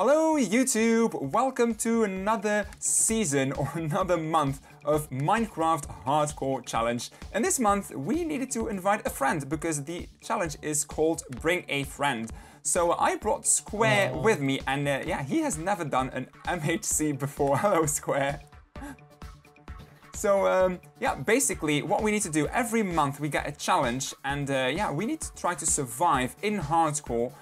Hello YouTube! Welcome to another season or another month of Minecraft Hardcore Challenge. And this month we needed to invite a friend because the challenge is called Bring a Friend. So I brought Square with me and uh, yeah, he has never done an MHC before. Hello Square. So um, yeah, basically what we need to do every month we get a challenge and uh, yeah, we need to try to survive in hardcore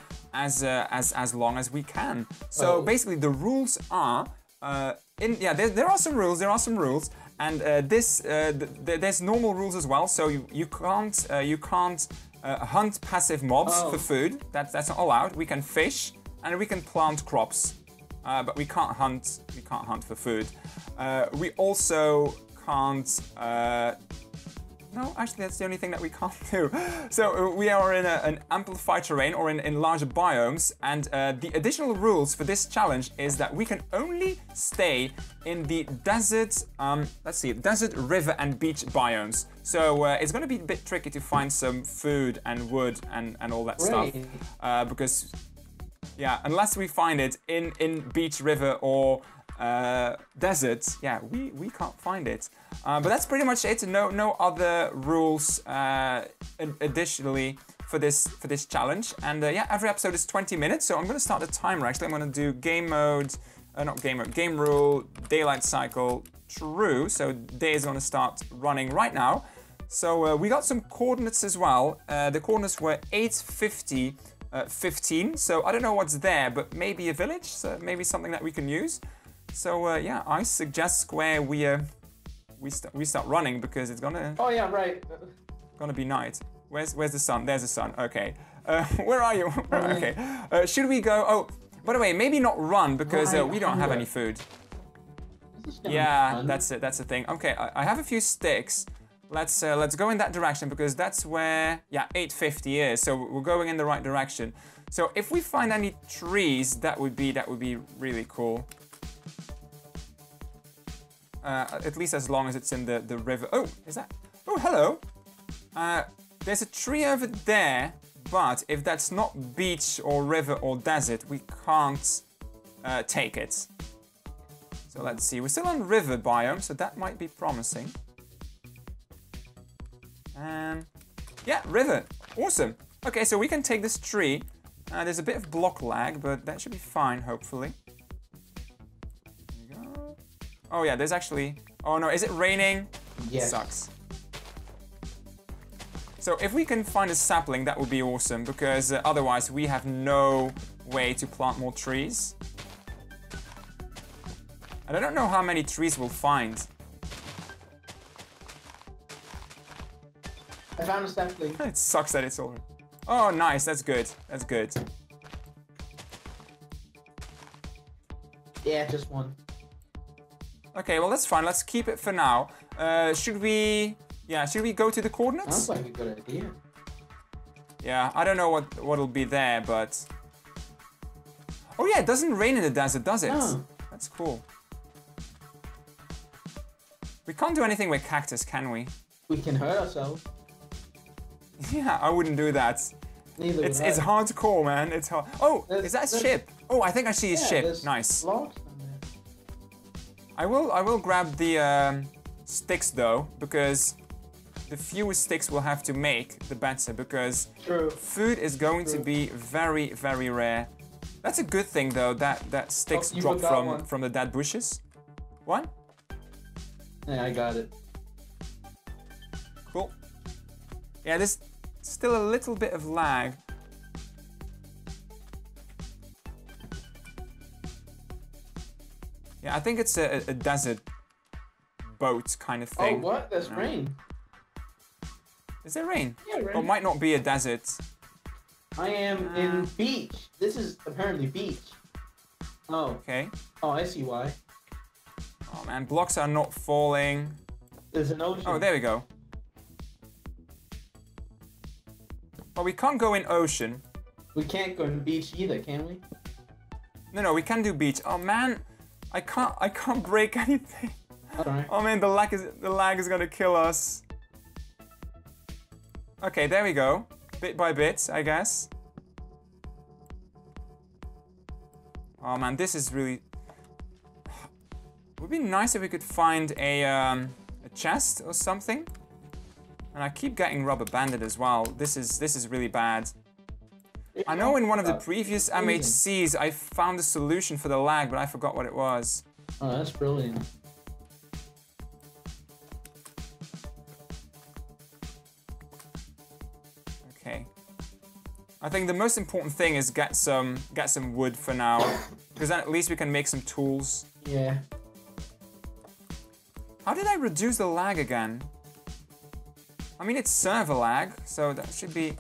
as uh, as as long as we can. So Oh. basically the rules are uh, in yeah there, there are some rules there are some rules and uh, this uh, th th there's normal rules as well. So you you can't uh, you can't uh, hunt passive mobs Oh. for food. That's that's not allowed. We can fish and we can plant crops. Uh, but we can't hunt. We can't hunt for food. Uh, we also can't. No, actually, that's the only thing that we can't do. So uh, we are in a, an amplified terrain or in, in larger biomes, and uh, the additional rules for this challenge is that we can only stay in the desert. Um, let's see, desert, river, and beach biomes. So uh, it's going to be a bit tricky to find some food and wood and, and all that stuff uh, because yeah, unless we find it in in beach, river, or uh, desert, yeah, we we can't find it. Uh, but that's pretty much it. No no other rules uh, additionally for this for this challenge. And uh, yeah, every episode is 20 minutes, so I'm going to start the timer. Actually, I'm to do game mode, uh, not game mode, game rule, daylight cycle, true. So day is to start running right now. So uh, we got some coordinates as well. The coordinates were 850 uh, 15. So I don't know what's there, but maybe a village, so maybe something that we can use. So uh, yeah, I suggest Square we uh, we start we start running because it's gonna Oh yeah, right. gonna be night. Where's where's the sun? There's the sun. Okay. Uh, where are you? okay. Uh, should we go? Oh, by the way, maybe not run because uh, we don't have any food. This is gonna be Yeah, that's it. That's the thing. Okay, I, I have a few sticks. Let's uh, let's go in that direction because that's where yeah 850 is. So we're going in the right direction. So if we find any trees, that would be that would be really cool. Uh, at least as long as it's in the the river. Oh, is that? Oh, hello. Uh, there's a tree over there, but if that's not beach or river or desert, we can't uh, take it. So let's see. We're still on river biome, so that might be promising. And yeah, river. Awesome. Okay, so we can take this tree. Uh, there's a bit of block lag, but that should be fine, hopefully. There we go. Oh yeah, there's actually. Oh no, is it raining? Yes. Sucks. So if we can find a sapling, that would be awesome because uh, otherwise we have no way to plant more trees. And I don't know how many trees we'll find. I found a sapling. It sucks that it's all. Oh, nice. That's good. That's good. Yeah, just one. Okay, well that's fine. Let's keep it for now. Uh, should we? Yeah, should we go to the coordinates? Sounds like a good idea. Yeah, I don't know what what'll be there, but. Oh yeah, it doesn't rain in the desert, does it? No. That's cool. We can't do anything with cactus, can we? We can hurt ourselves. Yeah, I wouldn't do that. Neither It's would it's hardcore, man. It's hard. Oh, There's- is that a ship? Oh, I think I see a Yeah, ship. Nice. Logs. I will I will grab the um, sticks though because the fewer sticks we'll have to make, the better. Because True. food is going to be very very rare. That's a good thing though that that sticks Oh, drop from one. from the dead bushes. What? Yeah, I got it. Cool. Yeah, there's still a little bit of lag. Yeah, I think it's a, a desert boat kind of thing. Oh, what? There's No. rain. Is there rain? Yeah, rain. Or it might not be a desert. I am Uh. in beach. This is apparently beach. Oh, Okay. oh, I see why. Oh man, blocks are not falling. There's an ocean. Oh, there we go. Well, we can't go in ocean. We can't go in beach either, can we? No, no, we can do beach. Oh man, I can't. I can't break anything. Oh man, the lag is the lag is gonna kill us. Okay, there we go. Bit by bit, I guess. Oh man, this is really. Would be nice if we could find a um, a chest or something. And I keep getting rubber banded as well. This is this is really bad. I know in one of the previous. MHCs I found a solution for the lag, but I forgot what it was. Oh, that's brilliant. Okay. I think the most important thing is get some get some wood for now, because then at least we can make some tools. Yeah. How did I reduce the lag again? I mean, it's server lag, so that should be.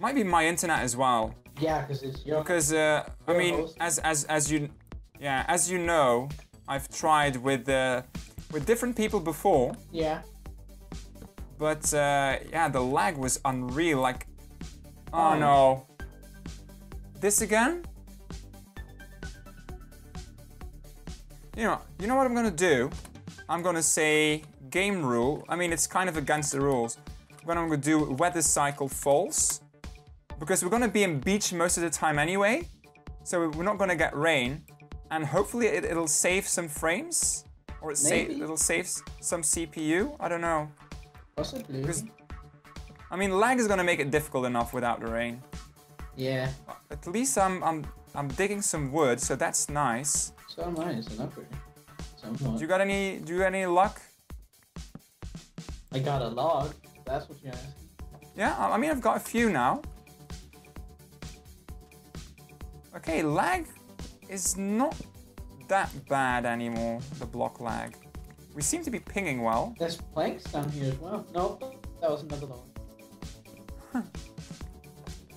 Might be my internet as well, Yeah, because it's your. because uh, I mean, host. as as as you, yeah, as you know, I've tried with uh, with different people before, Yeah. but uh, yeah, the lag was unreal. Like, oh Oh. no, this again? You know, you know what I'm gonna do? I'm gonna say game rule. I mean, it's kind of against the rules. What I'm gonna do weather cycle false because we're gonna be in beach most of the time anyway, so we're not gonna get rain, and hopefully it, it'll save some frames or it sa it'll save some CPU. I don't know. Possibly. Because I mean, lag is gonna make it difficult enough without the rain. Yeah. At least I'm I'm I'm digging some wood, so that's nice. So am I. It's an upgrade. Somewhat. Do you got any Do you got any luck? I got a log. That's what you're asking. Yeah, I mean I've got a few now. Okay, lag is not that bad anymore. The block lag. We seem to be pinging well. There's planks down here as well. No, that was another one. Huh.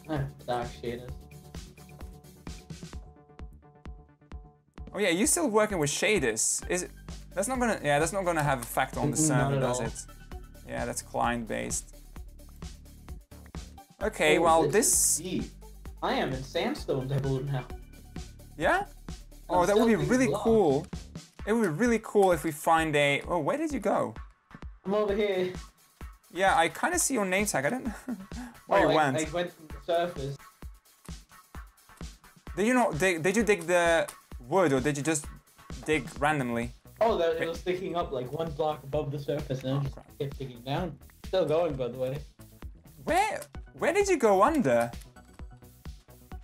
Ah, dark shaders. Oh yeah, you're still working with shaders? Is it? That's not gonna. Yeah, that's not gonna have effect on the server, does all. it? Yeah, that's client based. Okay, Oh, well is this. I am in sandstone devil now. Yeah. Oh, I'm that would be really block. cool. It would be really cool if we find a. Oh, where did you go? I'm over here. Yeah, I kind of see your name tag. I don't know where oh, you I, went. I went from the surface. Did you not dig? Did you dig the wood or did you just dig randomly? Oh, that, it was sticking up like one block above the surface, and I just kept digging down. Still going, by the way. Where? Where did you go under?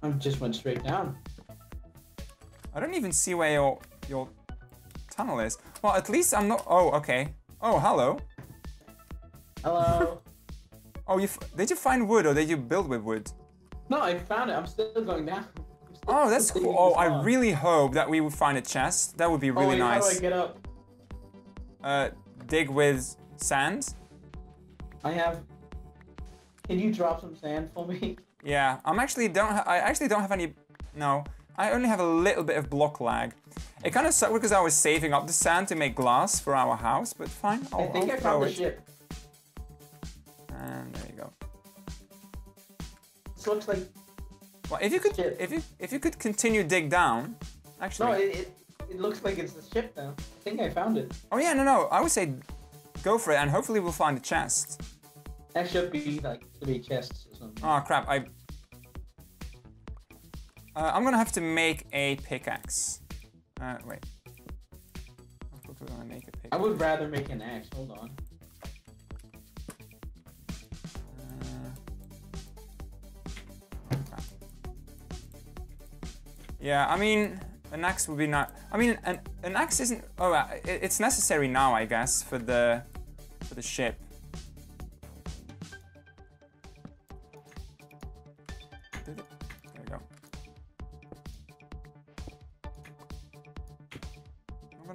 I just went straight down. I don't even see where your your tunnel is. Well, at least I'm not. Oh, okay. Oh, hello. Hello. Oh, you f- did you find wood or did you build with wood? no, I found it. I'm still going down. Still Oh, that's cool. Oh, I really hope that we would find a chest. That would be Oh, really nice. How do I get up? Uh, dig with sand. I have. Can you drop some sand for me? Yeah, I'm actually don't. Ha- I actually don't have any. No, I only have a little bit of block lag. It kind of sucked because I was saving up the sand to make glass for our house, but fine. I'll, I think I'll I found the it. ship. And there you go. This looks like Well, if you could, Ship. if you if you could continue dig down, actually. no. It, it it looks like it's the ship now. I think I found it. oh yeah, no, no. I would say go for it, and hopefully we'll find a chest. That should be like three chests or something. Oh crap! I. Uh, I'm gonna have to make a pickaxe. Uh, wait. I'm quickly gonna make a pickaxe. I would rather make an axe. Hold on. Uh. Yeah, I mean, an axe would be not. I mean, an, an axe isn't. Oh, uh, it, it's necessary now, I guess, for the for the ship.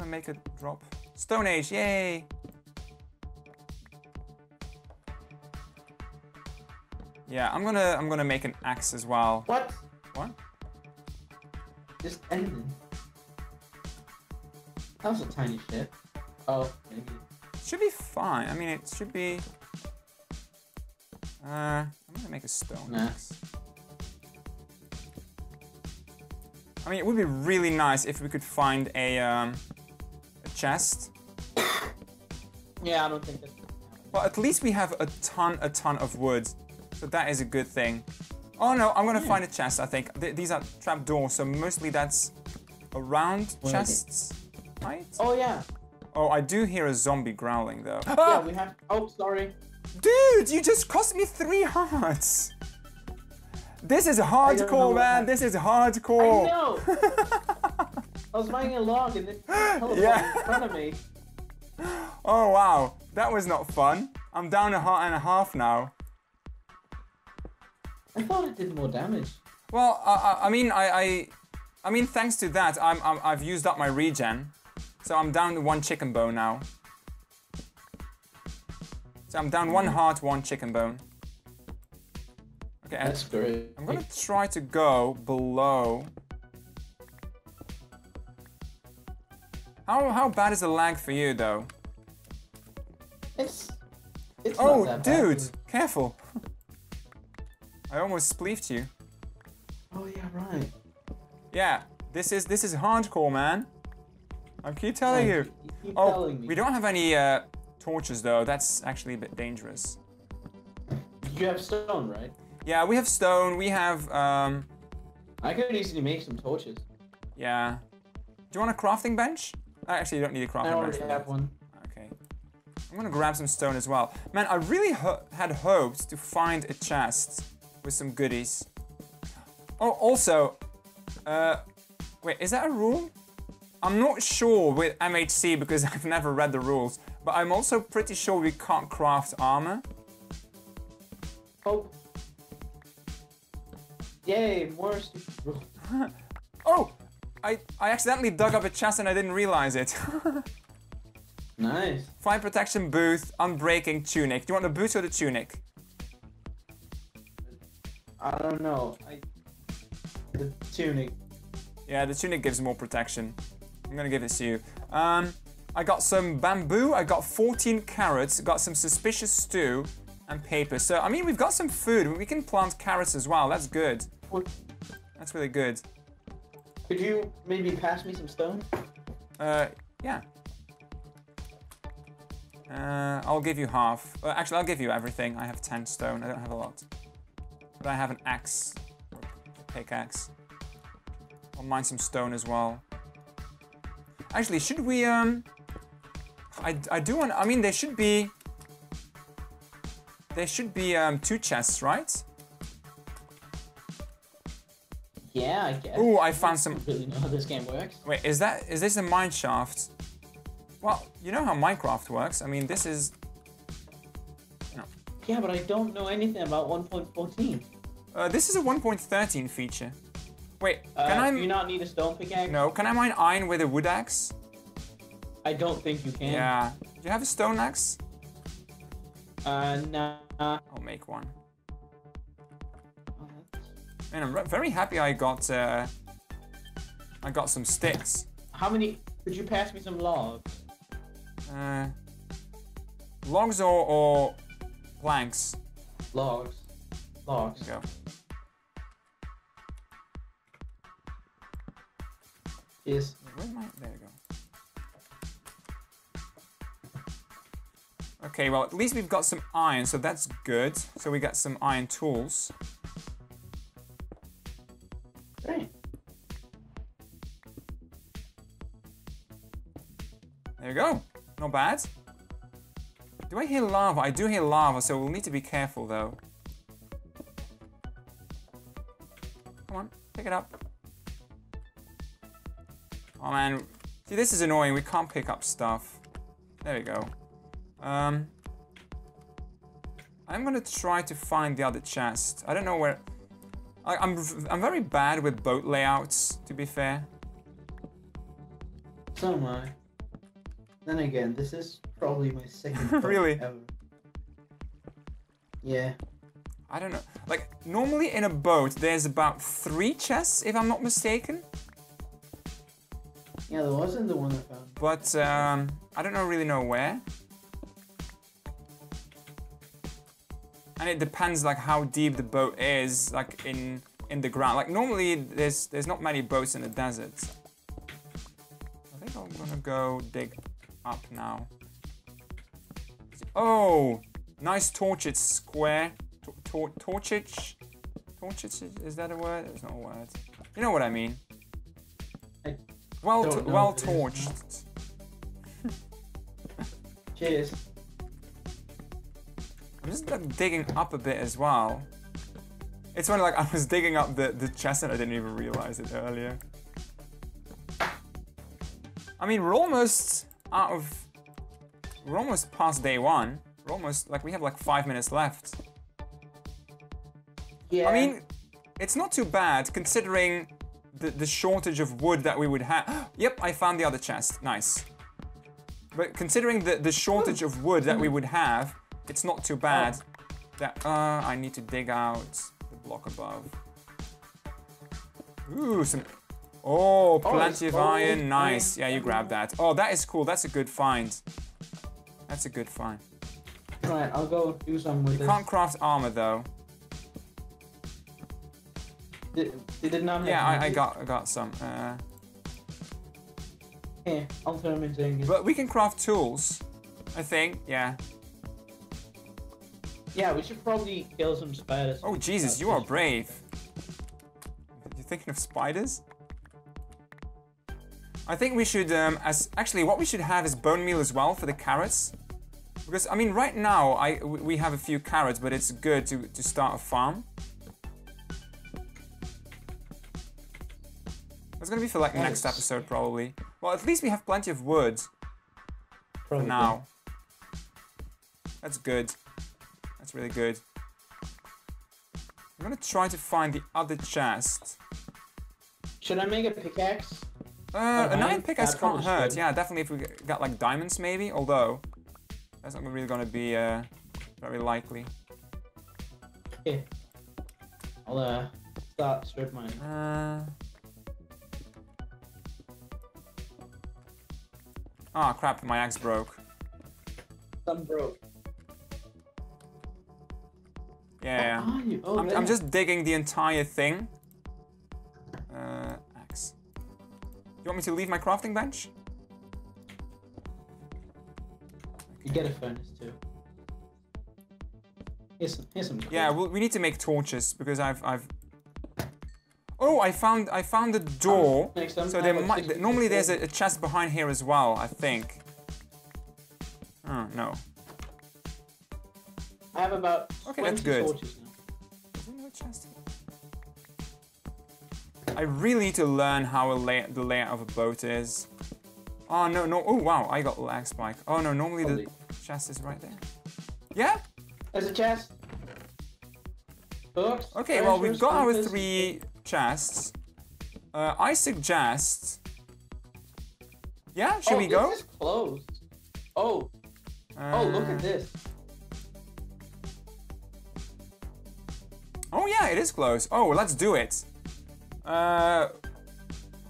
Gonna make a drop. Stone Age, yay! Yeah, I'm gonna I'm gonna make an axe as well. What? What? Just ended. That was a tiny ship. Oh, maybe. Should be fine. I mean, it should be. Uh, I'm gonna make a stone Nah. axe. I mean, it would be really nice if we could find a um, a chest. Yeah, I don't think that's. Well, at least we have a ton, a ton of wood. So that is a good thing. Oh no, I'm gonna Yeah. find a chest, I think. Th- these are trap doors, so mostly that's around Where are chests, right? Oh yeah. Oh, I do hear a zombie growling though. Yeah, Ah, we have. Oh, sorry. dude, you just cost me three hearts. This is hardcore, man. This is hardcore. I hardcore. know. I was buying a log and it Yeah. in front of me. Oh wow, that was not fun. I'm down a heart and a half now. I thought it did more damage. Well, I, I, I mean, I, I, I mean, thanks to that, I'm, I'm, I've used up my regen, so I'm down to one chicken bone now. So I'm down one hmm. heart, one chicken bone. Okay, That's great. I'm gonna try to go below. How how bad is the lag for you though? It's. It's Oh, not that bad. dude, careful! I almost spleefed you. Oh yeah, right. Yeah, this is this is hardcore, man. I keep telling you. You keep Oh, telling me. we don't have any uh, torches though. That's actually a bit dangerous. You have stone, right? Yeah, we have stone. We have um, I could easily make some torches. yeah. Do you want a crafting bench? Actually, you don't need a crafting I already have that. one. Okay. I'm gonna grab some stone as well. Man, I really ho- had hoped to find a chest with some goodies. Oh, also, uh, wait, is that a rule? I'm not sure with MHC because I've never read the rules, but I'm also pretty sure we can't craft armor. Oh. Yay, worst. Oh, I, I accidentally dug up a chest and I didn't realize it. Nice. Fire protection booth, unbreaking tunic. Do you want the boots or the tunic? I don't know. I. The tunic. Yeah, the tunic gives more protection. I'm gonna give this to you. Um, I got some bamboo, I got 14 carrots, got some suspicious stew, and paper. So, I mean, we've got some food. We can plant carrots as well. That's good. That's really good. Could you maybe pass me some stone? Uh, yeah. Uh, I'll give you half. Uh, actually, I'll give you everything. I have 10 stone. I don't have a lot. But I have an axe. Pickaxe. I'll mine some stone as well. Actually, should we, um... I, I do want... I mean, there should be... There should be, um, two chests, right? Yeah, I guess. Ooh, I found some... don't really know how this game works. Wait, is that... Is this a mine shaft? Well, you know how Minecraft works. I mean, this is... Yeah, but I don't know anything about 1.14. Uh, this is a 1.13 feature. Wait, Uh, can I? do you not need a stone pickaxe? No, can I mine iron with a wood axe? I don't think you can. Yeah. Do you have a stone axe? Uh, nah. I'll make one. I'm very happy I got. Uh, I got some sticks. How many? Could you pass me some logs? Uh, logs or, or planks. Logs. Logs. Go. Yes. Where's my? There you go. Okay, well at least we've got some iron, so that's good. So we got some iron tools. Bad. Do I hear lava? I do hear lava, so we'll need to be careful though. Come on, pick it up. Oh man, see this is annoying. We can't pick up stuff. There we go. Um, I'm gonna try to find the other chest. I don't know where. I, I'm I'm very bad with boat layouts. To be fair. So am I. Then again, this is probably my second Really? ever. Yeah. I don't know. Like normally in a boat, there's about three chests, if I'm not mistaken. Yeah, there wasn't the one I found. But um, I don't know really know where. And it depends like how deep the boat is, like in in the ground. Like normally there's there's not many boats in the desert. I think I'm gonna go dig up now. Oh, nice torch. It's square. T- tor- torchage. Torchage is that a word? It's not a word. You know what I mean. I Well, well if it is. torched. Cheers. I'm just like, digging up a bit as well. It's funny, like I was digging up the the chest and I didn't even realize it earlier. I mean, we're almost out of. We're almost past day one. We're almost like we have like five minutes left. Yeah. I mean, it's not too bad considering the, the shortage of wood that we would have. yep, I found the other chest. Nice. But considering the, the shortage of wood that we would have, it's not too bad. That uh, I need to dig out the block above. Ooh, some. Oh, plenty of gold, iron. Nice. Yeah, you grab that. Oh, that is cool. That's a good find. That's a good find. right, I'll go do some with You this. can't craft armor though. Did, did not Yeah, I, I got I got some. Uh, Here, I'll turn them into ingots. But we can craft tools. I think, yeah. Yeah, we should probably kill some spiders. Oh Jesus, you are brave. You're thinking of spiders? I think we should, um, as actually, what we should have is bone meal as well for the carrots, because I mean, right now I we we have a few carrots, but it's good to to start a farm. That's gonna be for like next episode probably. Well, at least we have plenty of wood for now. That's good. That's really good. I'm gonna try to find the other chest. Should I make a pickaxe? Uh, a nine pickaxe Yeah, can't hurt. should. Yeah, definitely if we got like diamonds maybe, although that's not really gonna be uh, very likely. Here. I'll uh, start strip mining. Uh... Ah, crap, my axe broke. Some broke. Yeah, yeah. Oh, are you? Oh, I'm. I'm just digging the entire thing. You want me to leave my crafting bench? You get a furnace too. Here's some. Here's some. Yeah, we'll, we need to make torches because I've I've. Oh, I found I found the door. Um, make. So there might 66 normally there's a, a chest behind here as well. I think. Oh no. I have about Okay, 20 that's good. torches now. Is there no chest? I really need to learn how a lay- the layout of a boat is. Oh no no! Oh wow! I got lag spike. Oh no! Normally Holy. the chest is right there. Yeah. There's a chest. Books. Okay. Well, we've got our three chests. Uh, I suggest. Yeah. Should oh, we go? This is closed. Oh. Oh, look Uh, at this. Oh yeah, it is close. Oh, let's do it. Uh,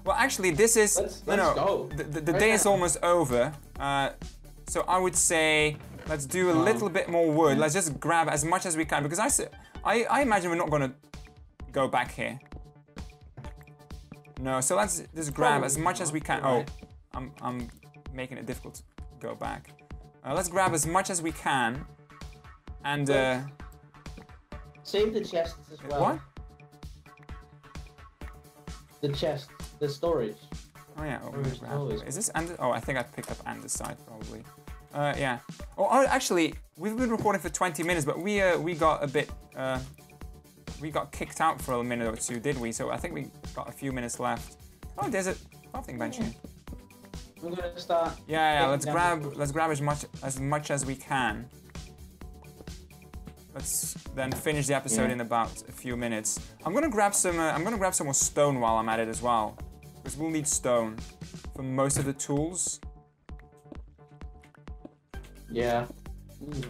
well, actually, this is Let's- no, let's no. go. The, the, the Right day is almost over. Uh, so I would say let's do a Oh. little bit more wood. Let's just grab as much as we can because I, I imagine we're not gonna go back here. No, so let's just grab as much as we can. Oh. I'm, I'm making it difficult to go back. Uh, let's grab as much as we can. And uh, Save the chests as well. what? The chest. The storage. Oh yeah. Oh, is it grab- always- is this and? Oh, I think I picked up and side probably. Uh, yeah. Oh, oh, actually, we've been recording for 20 minutes, but we uh, we got a bit uh, we got kicked out for a minute or two, did we? So I think we got a few minutes left. Oh, there's a crafting bench here. I'm gonna start. Yeah, yeah. Let's grab let's grab as much as much as we can. Let's then finish the episode Yeah. in about a few minutes. I'm gonna grab some. Uh, I'm gonna grab some more stone while I'm at it as well, because we'll need stone for most of the tools. Yeah. Ooh.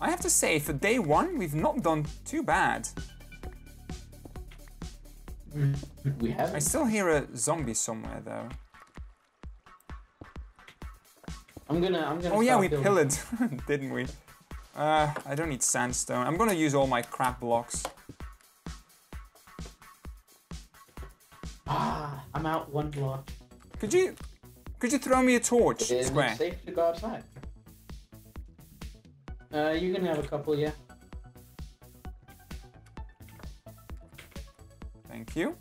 I have to say, for day one, we've not done too bad. We have. I still hear a zombie somewhere though. I'm gonna. I'm gonna. Oh yeah, we building. pillared, didn't we? Uh, I don't need sandstone. I'm gonna use all my crap blocks. Ah, I'm out one block. Could you? Could you throw me a torch, Is Square? it safe to go outside? Uh, you can have a couple, yeah. Thank you.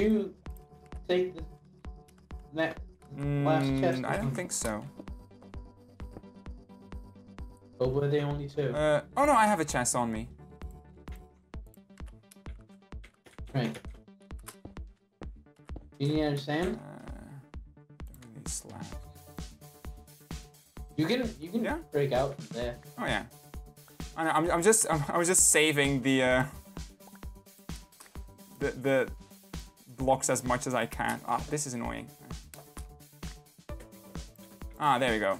You take the that last chest? Mm, I don't think so. Or were they only two? Uh, oh no, I have a chest on me. right. You need any sand? Uh, really slab. You can you can Yeah. break out there. Oh yeah. I know, I'm, I'm just I'm, I was just saving the uh, the the blocks as much as I can. Ah, this is annoying. Ah, there we go.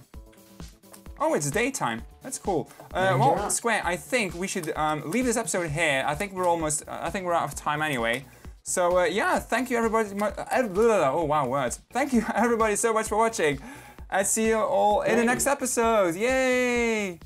Oh, it's daytime. That's cool. Uh, well, up. Square, I think we should um, leave this episode here. I think we're almost. uh, I think we're out of time anyway. So uh, yeah, thank you everybody. uh. Oh wow, words. Thank you everybody so much for watching. I see you all in the next episode. Yay!